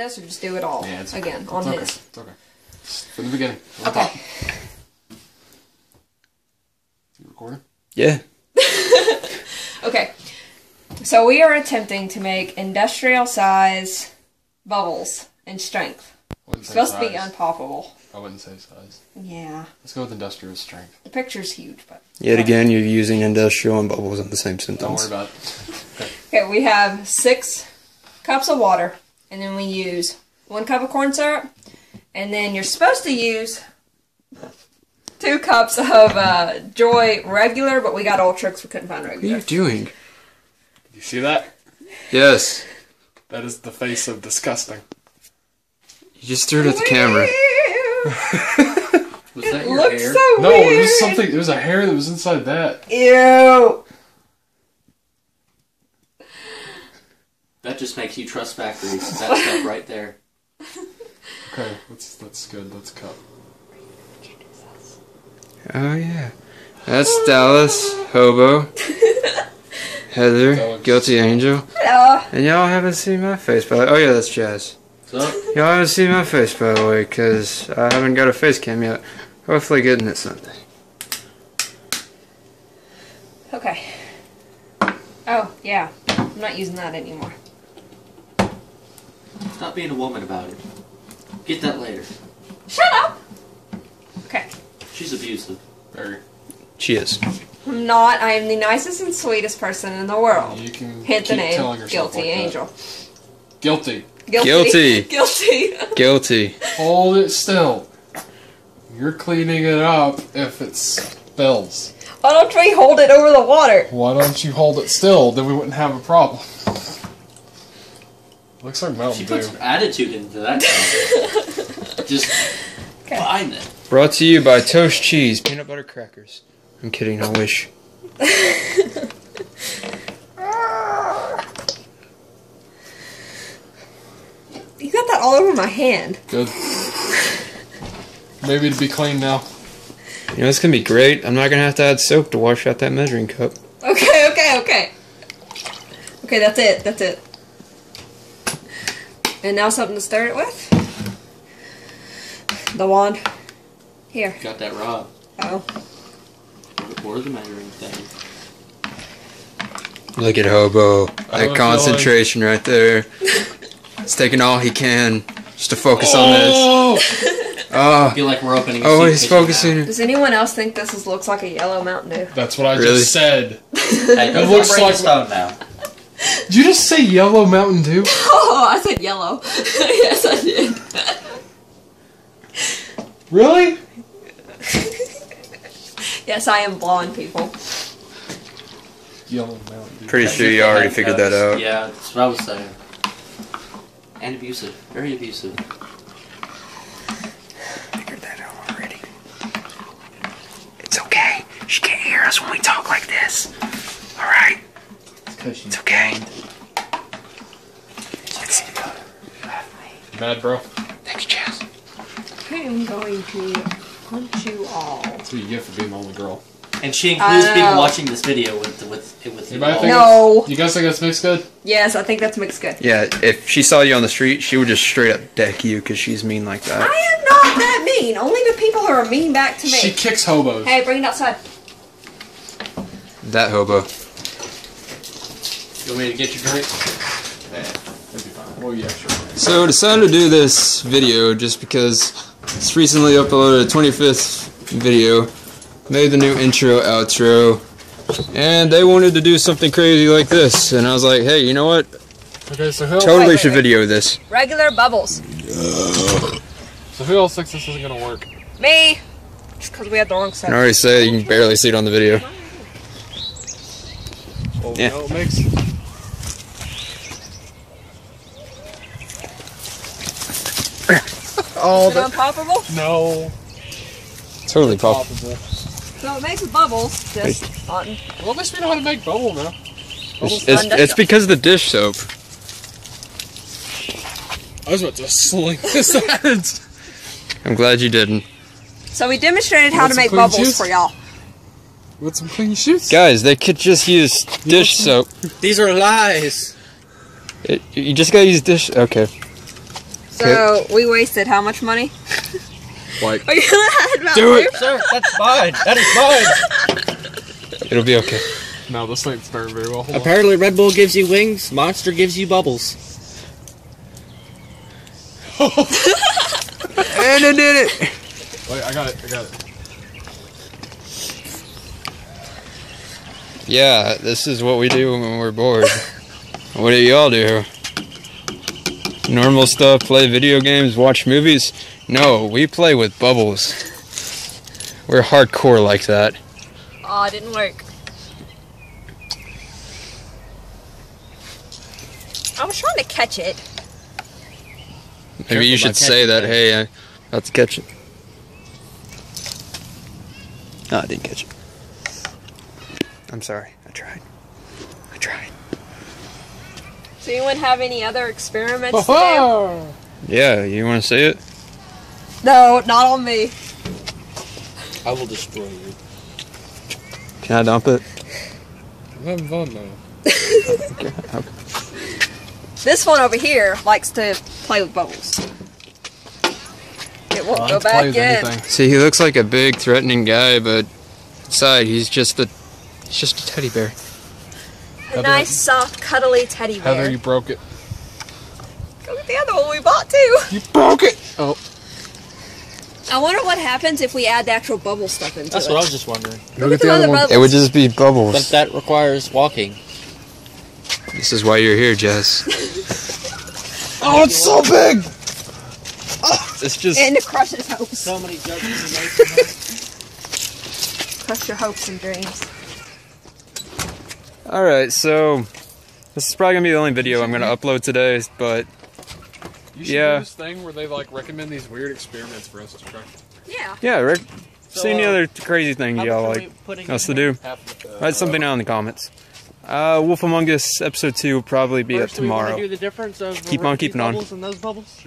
this, or just do it all Yeah, it's again it's on okay. his? It's okay. Just From the beginning. On Okay. top. You recording? Yeah. Okay. So we are attempting to make industrial size bubbles in strength. I wouldn't say Supposed to be size. unpoppable. I wouldn't say size. Yeah. Let's go with industrial strength. The picture's huge, but Yet again, you're using industrial and bubbles in the same Don't sentence. worry about it. Okay, we have six cups of water, and then we use one cup of corn syrup, and then you're supposed to use two cups of uh, Joy regular, but we got ultra because we couldn't find regular. What are you doing? You see that? Yes. That is the face of disgusting. You just threw it at the camera. Was that It your looks hair? so No, weird. it was something. It was a hair that was inside that. Ew. Just makes you trust factories. That stuff right there. Okay, that's that's good. Let's cut. Oh yeah. That's Dallas, Hobo, Heather, Dallas. Guilty Angel, Uh, and y'all haven't seen my face, by the. Oh yeah, that's Jazz. So, Y'all haven't seen my face, by the way, because I haven't got a face cam yet. Hopefully getting it Sunday. okay. Oh, yeah. I'm not using that anymore. Stop being a woman about it. Get that later. Shut up! Okay. She's abusive. Very. She is. I'm not. I am the nicest and sweetest person in the world. You can Hint the keep name. telling yourself Guilty like that. Angel. Guilty. Guilty. Guilty. Guilty. Guilty. Hold it still. You're cleaning it up if it spills. Why don't we hold it over the water? Why don't you hold it still? Then we wouldn't have a problem. Looks like Mountain She Mountain puts Dew. attitude into that. Stuff. Just Okay. find it. Brought to you by Toast Cheese, peanut butter crackers. I'm kidding, I wish. You got that all over my hand. Good. Maybe it'd be clean now. You know, it's gonna be great. I'm not gonna have to add soap to wash out that measuring cup. Okay, okay, okay. Okay, that's it. That's it. And now something to start it with. The wand. Here. Got that rod. Oh. Or the measuring thing. Look at Hobo. That feeling- concentration right there. He's taking all he can just to focus on this. Oh! Oh, I feel like we're opening. a oh, he's kitchen focusing. Does anyone else think this is, looks like a yellow Mountain Dew? That's what I Really? just said. Now. Looks like- a stone now. Did you just say yellow Mountain Dew? Oh, I said yellow. yes, I did. Really? yes, I am blonde, people. Yellow Mountain Dew. Pretty sure you already figured that out. Yeah, that's what I was saying. And abusive. Very abusive. Figured that out already. It's okay. She can't hear us when we talk like this. All right. It's okay. Mad, bro. Thanks, Jazz. I am going to punch you all. That's what you get for being the only girl. And she includes I people know. watching this video with with with you. Anybody all. think No. You guys think that's mixed good? Yes, I think that's mixed good. Yeah, if she saw you on the street, she would just straight up deck you because she's mean like that. I am not that mean. Only the people who are mean back to me. She kicks hobos. Hey, bring it outside. That hobo. You want me to get your drink? That'd be fine. Well, yeah, sure. So I decided to do this video just because it's recently uploaded a 25th video, made the new intro, outro, and they wanted to do something crazy like this, and I was like, hey, you know what? Okay, so who, Totally wait, should video this. Regular bubbles. so who else thinks this isn't gonna work? Me. Just because we had the wrong I already said you can barely see it on the video. Well, Yeah. you know what makes All Is it unpoppable? no Totally pop. poppable. So it makes bubbles. Just on. Well, at least we know how to make bubble now. It's, it's, it's because of the dish soap. I was about to sling this out. I'm glad you didn't. So we demonstrated how Want to make bubbles shoes? for y'all. With some clean shoes. Guys, they could just use dish soap. These are lies. It, you just gotta use dish. Okay. So we wasted how much money? Like, Are you mad about Do it. Sir, that's mine. That is mine. It'll be okay. no, this ain't starting very well. Hold on. Apparently, Red Bull gives you wings. Monster gives you bubbles. And I did it. Wait, I got it. I got it. Yeah, this is what we do when we're bored. what do y'all do? Normal stuff, play video games, watch movies? No, we play with bubbles. We're hardcore like that. Oh, it didn't work. I was trying to catch it. Maybe you should say catching that, hey, I got uh, to catch it. No, I didn't catch it. I'm sorry. I tried. I tried. So you wouldn't have any other experiments today? Yeah, you want to see it? No, not on me. I will destroy you. Can I dump it? I'm having fun though. This one over here likes to play with bubbles. It won't oh, go back Plays in. anything. See, he looks like a big, threatening guy, but inside he's just a, he's just a teddy bear. A nice, soft, cuddly teddy bear. Heather, you broke it. Go get the other one we bought too. You broke it. Oh, I wonder what happens if we add the actual bubble stuff into That's it. what I was just wondering. Go get the other bubbles. It would just be bubbles. But that requires walking. This is why you're here, Jess. oh, it's so big. It's just. and to crush his hopes. So many judges and Crush your hopes and dreams. All right, so this is probably gonna be the only video I'm gonna upload today, but You should Yeah. this thing where they like recommend these weird experiments for us to try. Yeah. yeah, Rick, So, see any uh, other crazy things y'all like us to do? Write something down in the comments. Uh, Wolf Among Us episode two will probably be up tomorrow. Do the difference of Keep on keeping on. bubbles And those bubbles?